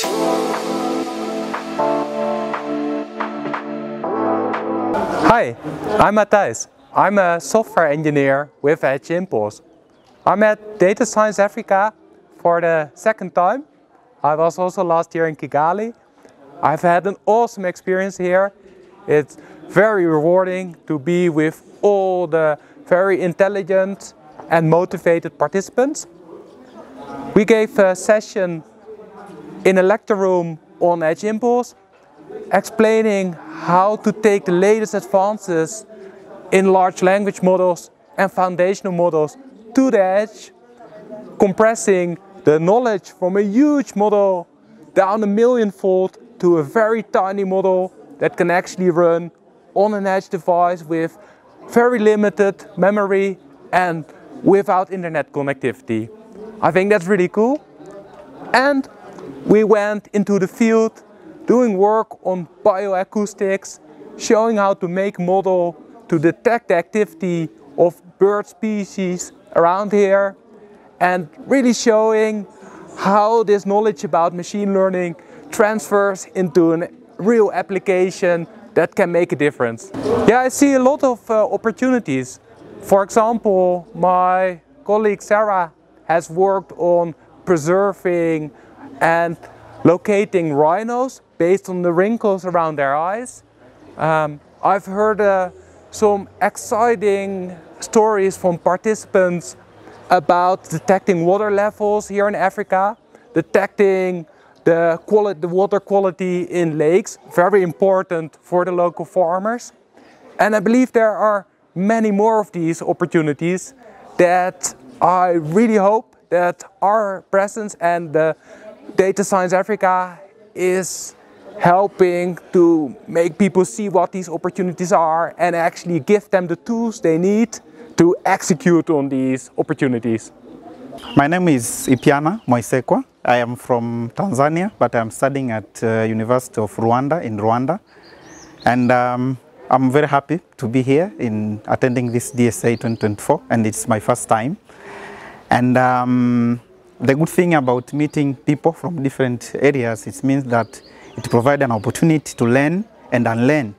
Hi, I'm Matthijs. I'm a software engineer with Edge Impulse. I'm at Data Science Africa for the second time. I was also last year in Kigali. I've had an awesome experience here. It's very rewarding to be with all the very intelligent and motivated participants. We gave a session in a lecture room on Edge Impulse explaining how to take the latest advances in large language models and foundational models to the edge, compressing the knowledge from a huge model down a millionfold to a very tiny model that can actually run on an edge device with very limited memory and without internet connectivity. I think that's really cool. And we went into the field doing work on bioacoustics, showing how to make model to detect the activity of bird species around here and really showing how this knowledge about machine learning transfers into a real application that can make a difference. Yeah, I see a lot of uh, opportunities. For example, my colleague Sarah has worked on preserving and locating rhinos based on the wrinkles around their eyes. Um, I've heard uh, some exciting stories from participants about detecting water levels here in Africa, detecting the, the water quality in lakes, very important for the local farmers. And I believe there are many more of these opportunities that I really hope that our presence and the Data Science Africa is helping to make people see what these opportunities are and actually give them the tools they need to execute on these opportunities. My name is Ipiana Moisekwa. I am from Tanzania, but I'm studying at uh, University of Rwanda in Rwanda. And um, I'm very happy to be here in attending this DSA 2024, and it's my first time. And um, the good thing about meeting people from different areas, it means that it provides an opportunity to learn and unlearn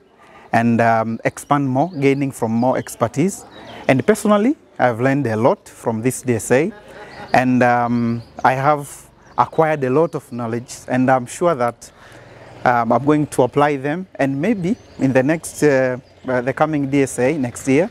and um, expand more, gaining from more expertise. And personally, I've learned a lot from this DSA and um, I have acquired a lot of knowledge and I'm sure that um, I'm going to apply them and maybe in the next, uh, uh, the coming DSA next year,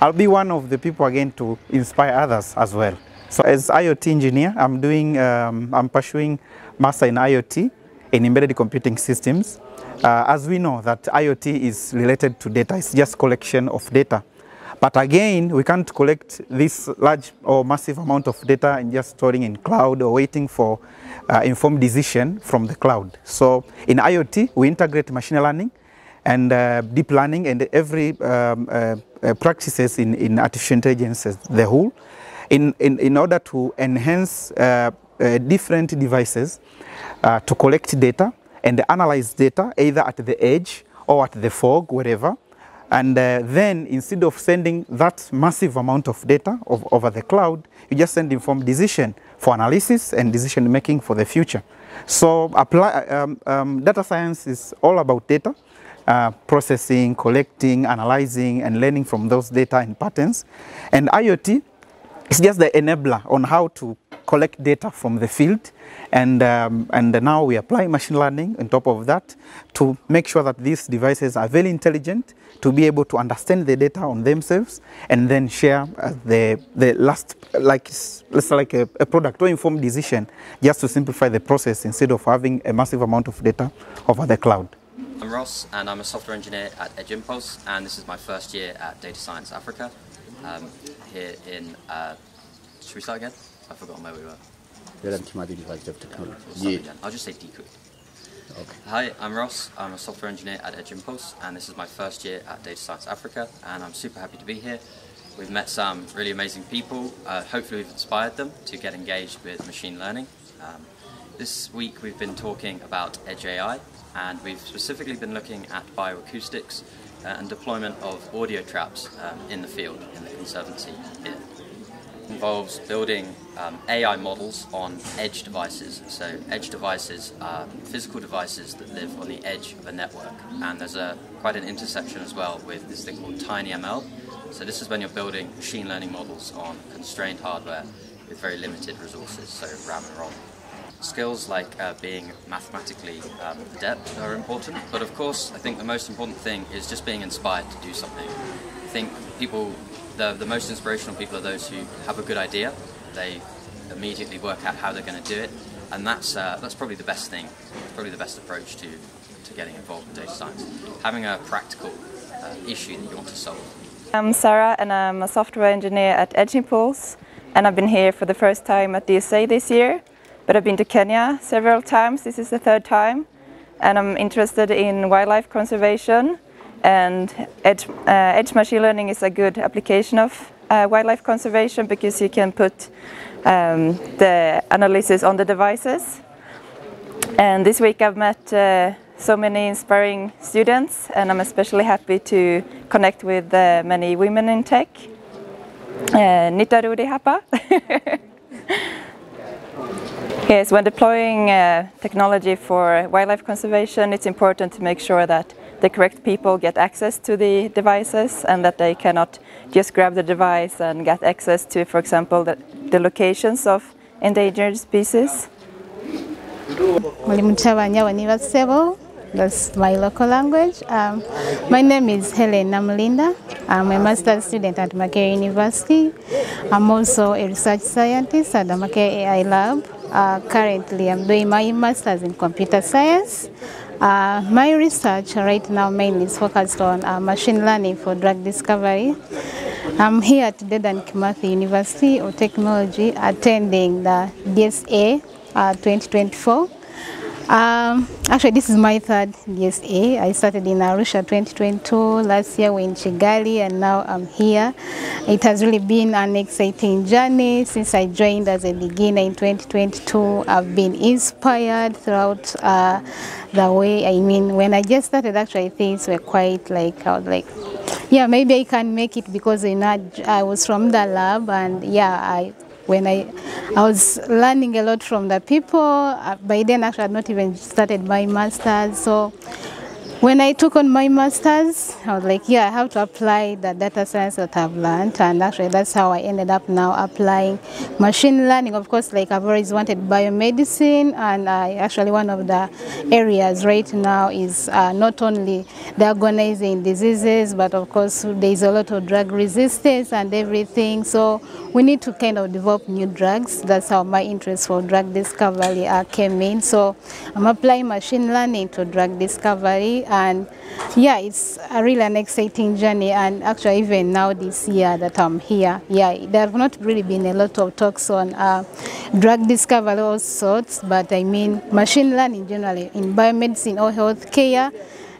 I'll be one of the people again to inspire others as well. So as IoT engineer, I'm doing, um, I'm pursuing master in IoT in embedded computing systems. Uh, as we know that IoT is related to data, it's just collection of data. But again, we can't collect this large or massive amount of data and just storing in cloud or waiting for uh, informed decision from the cloud. So in IoT, we integrate machine learning and uh, deep learning and every um, uh, uh practices in, in artificial intelligence as the whole in, in, in order to enhance uh, uh, different devices uh, to collect data and analyze data either at the edge or at the fog, wherever. And uh, then instead of sending that massive amount of data of, over the cloud, you just send informed decision for analysis and decision making for the future. So apply, um, um, data science is all about data, uh, processing, collecting, analyzing, and learning from those data and patterns. And IoT it's just the enabler on how to collect data from the field and, um, and now we apply machine learning on top of that to make sure that these devices are very intelligent to be able to understand the data on themselves and then share uh, the, the last, like, let's like a, a product or informed decision just to simplify the process instead of having a massive amount of data over the cloud. I'm Ross and I'm a software engineer at Edge Impulse and this is my first year at Data Science Africa um, here in, uh, should we start again? I've forgotten where we were. Device of Technology. Yeah. I'll just say DQ. Okay. Hi, I'm Ross. I'm a software engineer at Edge Impulse, and this is my first year at Data Science Africa, and I'm super happy to be here. We've met some really amazing people. Uh, hopefully, we've inspired them to get engaged with machine learning. Um, this week, we've been talking about Edge AI, and we've specifically been looking at bioacoustics uh, and deployment of audio traps um, in the field, in the Conservancy here. involves building um, AI models on edge devices. So edge devices are physical devices that live on the edge of a network, and there's a quite an intersection as well with this thing called TinyML. So this is when you're building machine learning models on constrained hardware with very limited resources, so RAM and ROM. Skills like uh, being mathematically um, adept are important, but of course, I think the most important thing is just being inspired to do something. I think people, the, the most inspirational people are those who have a good idea, they immediately work out how they're going to do it, and that's, uh, that's probably the best thing, probably the best approach to, to getting involved in data science. Having a practical uh, issue that you want to solve. I'm Sarah and I'm a software engineer at Edge Impulse and I've been here for the first time at DSA this year but I've been to Kenya several times, this is the third time. And I'm interested in wildlife conservation. And edge, uh, edge machine learning is a good application of uh, wildlife conservation because you can put um, the analysis on the devices. And this week I've met uh, so many inspiring students. And I'm especially happy to connect with uh, many women in tech. Uh, Nita Rudi Hapa. yes, when deploying uh, technology for wildlife conservation it's important to make sure that the correct people get access to the devices and that they cannot just grab the device and get access to, for example, the, the locations of endangered species. That's my local language. Um, my name is Helen Namlinda. I'm a master's student at Makerere University. I'm also a research scientist at the Makerere AI Lab. Uh, currently, I'm doing my master's in computer science. Uh, my research right now mainly is focused on uh, machine learning for drug discovery. I'm here at Dedan Kimathi University of Technology attending the DSA uh, 2024. Um, actually, this is my third DSA. I started in Arusha 2022, last year we're in Chigali, and now I'm here. It has really been an exciting journey since I joined as a beginner in 2022. I've been inspired throughout uh, the way, I mean, when I just started, actually, things were quite like, I was like, yeah, maybe I can make it because know, I was from the lab, and yeah, I when I, I was learning a lot from the people. Uh, by then, actually, I had not even started my master's. So when I took on my master's, I was like, yeah, I have to apply the data science that I've learned. And actually, that's how I ended up now applying machine learning. Of course, like I've always wanted biomedicine. And I actually, one of the areas right now is uh, not only diagnosing diseases, but of course, there's a lot of drug resistance and everything. So we need to kind of develop new drugs. That's how my interest for drug discovery uh, came in. So I'm applying machine learning to drug discovery and yeah it's a really an exciting journey and actually even now this year that I'm here yeah there have not really been a lot of talks on uh, drug discovery all sorts but I mean machine learning generally in biomedicine or healthcare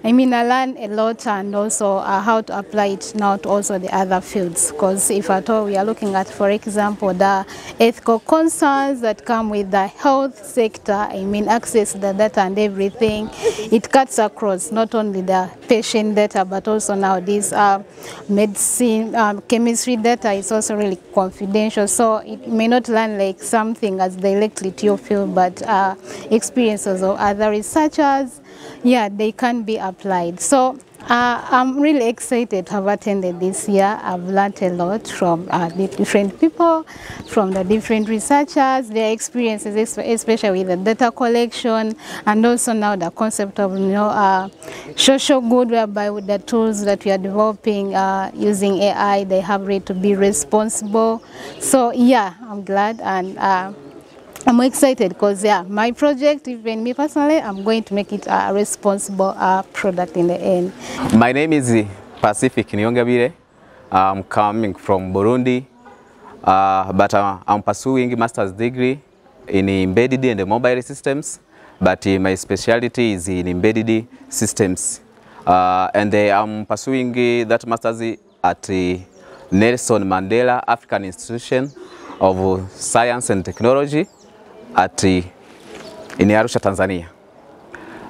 I mean, I learned a lot and also uh, how to apply it now to also the other fields. Because if at all we are looking at, for example, the ethical concerns that come with the health sector, I mean, access to the data and everything, it cuts across not only the patient data, but also now this uh, medicine, um, chemistry data is also really confidential. So it may not learn like something as directly to your field, but uh, experiences of other researchers, yeah, they can be applied. So uh, I'm really excited to have attended this year. I've learned a lot from uh, the different people, from the different researchers, their experiences, especially with the data collection, and also now the concept of you know uh, social good, whereby with the tools that we are developing uh, using AI, they have really to be responsible. So yeah, I'm glad and. I'm excited because yeah, my project, even me personally, I'm going to make it a responsible uh, product in the end. My name is Pacific Nyongabire. I'm coming from Burundi, uh, but uh, I'm pursuing master's degree in embedded and mobile systems, but uh, my specialty is in embedded systems. Uh, and uh, I'm pursuing uh, that master's at uh, Nelson Mandela African Institution of Science and Technology at in Arusha, Tanzania.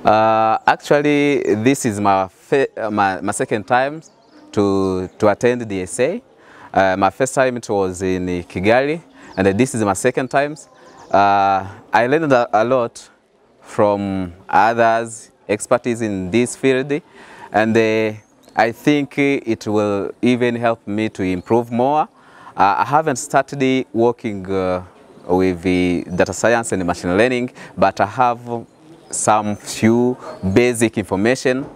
Uh, actually, this is my, my, my second time to, to attend the sa Uh, my first time it was in Kigali, and this is my second time. Uh, I learned a, lot from others, expertise in this field, and uh, I think it will even help me to improve more. Uh, I haven't started working uh, with data science and machine learning, but I have some few basic information.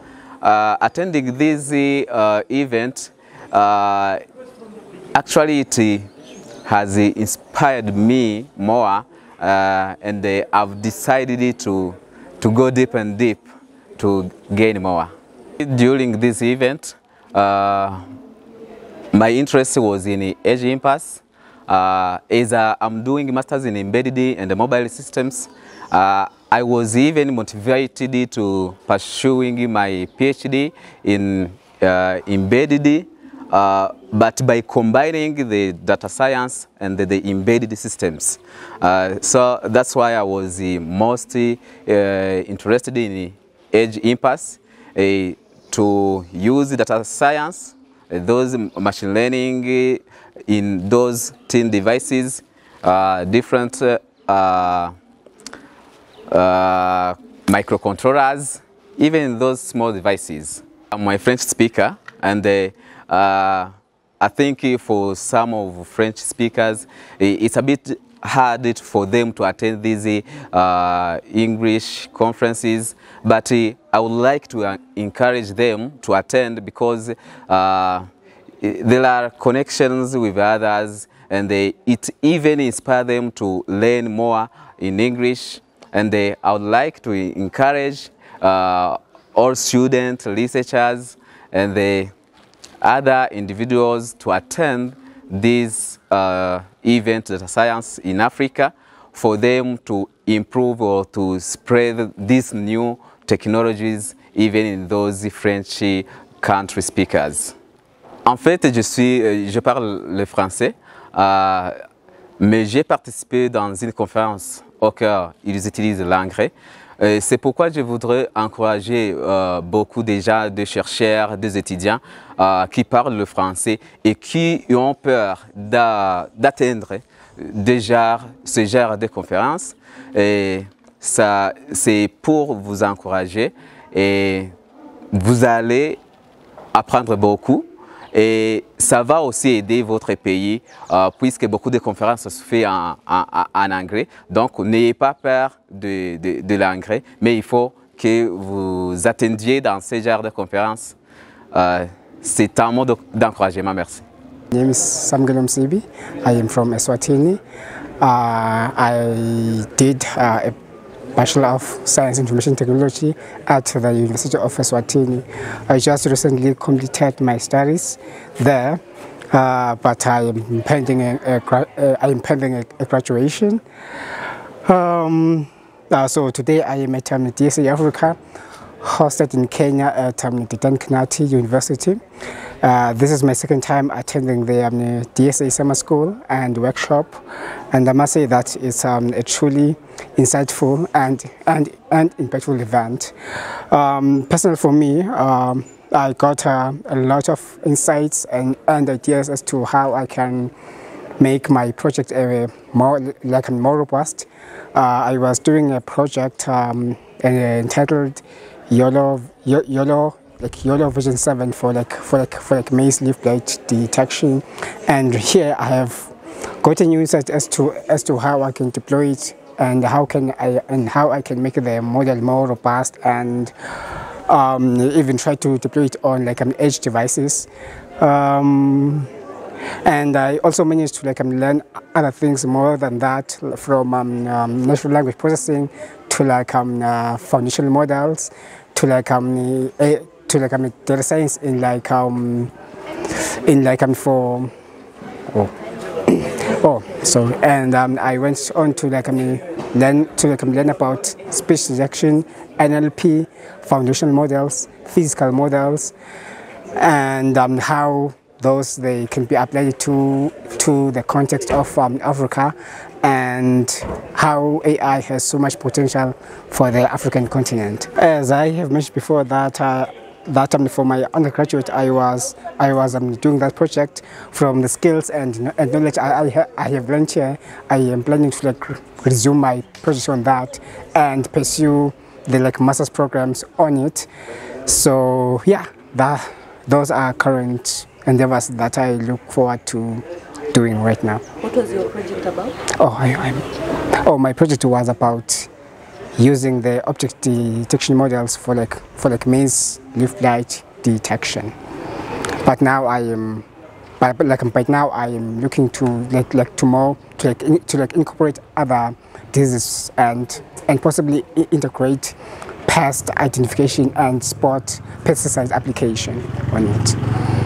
Uh, attending this uh, event, uh, actually it has inspired me more uh, and I've decided to, to go deep and deep to gain more. During this event, uh, my interest was in Edge Impulse. Uh, is uh, I'm doing masters in embedded and mobile systems, uh, I was even motivated to pursuing my PhD in uh, embedded, uh, but by combining the data science and the, the embedded systems. Uh, so that's why I was most uh, interested in edge impasse uh, to use data science, those machine learning in those 10 devices, uh, different uh, uh, microcontrollers, even those small devices. I'm French speaker and uh, I think for some of French speakers, it's a bit hard it for them to attend these uh, English conferences, but uh, I would like to uh, encourage them to attend because uh, there are connections with others and they, it even inspire them to learn more in English. And they, I would like to encourage uh, all students, researchers and the other individuals to attend these uh, event, data science in Africa, for them to improve or to spread these new technologies even in those French country speakers. En fait, je, suis, je parle le français, euh, mais j'ai participé dans une conférence au cœur, ils utilisent l'anglais. C'est pourquoi je voudrais encourager euh, beaucoup déjà de chercheurs, des étudiants euh, qui parlent le français et qui ont peur d'atteindre déjà ce genre de conférences. Et ça, c'est pour vous encourager et vous allez apprendre beaucoup et ça va aussi aider votre pays euh, puisque beaucoup de conférences se font en, anglais. Donc n'ayez pas peur de, l'anglais, mais il faut que vous attendiez dans ce genre de conférences. Euh, C'est un mot d'encouragement. Merci. My name is Samgelom Sibi. I am from Eswatini. Uh, I did uh, Bachelor of Science Information Technology at the University of Eswatini. I just recently completed my studies there, uh, but I am pending a, a, I am pending a, a graduation. Um, uh, so today I am at um, DSA Africa, hosted in Kenya at um, Dedan University. Uh, this is my second time attending the um, DSA summer school and workshop, and I must say that it's um, a truly insightful and, and, and impactful event. Um, personally for me, um, I got uh, a lot of insights and, and ideas as to how I can make my project uh, more like more robust. Uh, I was doing a project um, entitled YOLO, YOLO like YOLO version 7 for like for like for like maize leaf blight detection and here I have gotten new insights as to as to how I can deploy it and how can I and how I can make the model more robust and um, even try to deploy it on like um, edge devices. Um, and I also managed to like um, learn other things more than that from um, um, natural language processing to like um, uh, foundational models to like um, a, to like um, data science in like um, in like um, for oh oh so and um, I went on to like um, learn to like um, learn about speech detection, NLP, foundational models, physical models, and um, how those they can be applied to to the context of um, Africa and how AI has so much potential for the African continent. As I have mentioned before that uh, that um, for my undergraduate, I was I was um, doing that project from the skills and, and knowledge I, I, I have learned here. I am planning to like resume my project on that and pursue the like master's programs on it. So yeah, that those are current endeavors that was that I look forward to doing right now. What was your project about? Oh, I, I'm, oh, my project was about using the object detection models for like for like maize leaf blight detection. But now I am, but like but now I am looking to like like to more to like in, to like incorporate other diseases and and possibly integrate pest identification and spot pesticide application on it.